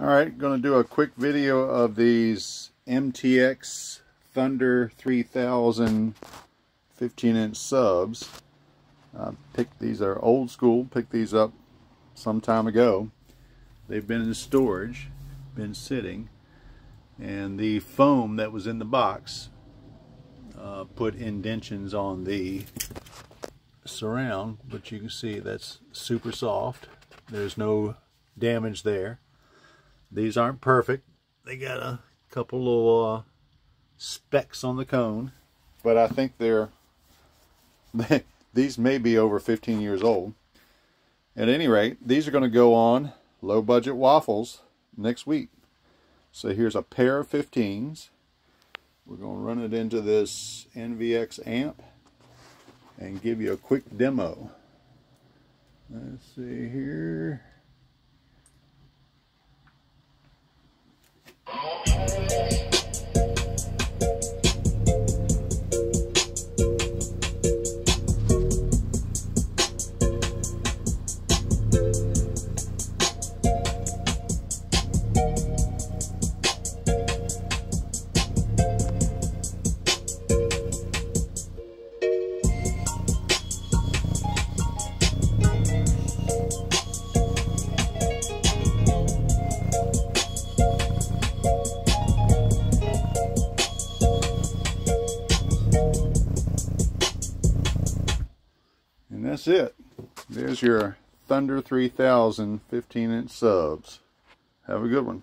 All right, going to do a quick video of these MTX Thunder 3000 15 inch subs. Picked these are old school, picked these up some time ago. They've been in storage, been sitting, and the foam that was in the box uh, put indentions on the surround, but you can see that's super soft. There's no damage there. These aren't perfect. They got a couple of uh, specks on the cone, but I think they're they, these may be over 15 years old. At any rate, these are going to go on low budget waffles next week. So here's a pair of 15s. We're going to run it into this NVX amp and give you a quick demo. Let's see here. That's it. There's your Thunder 3000 15 inch subs. Have a good one.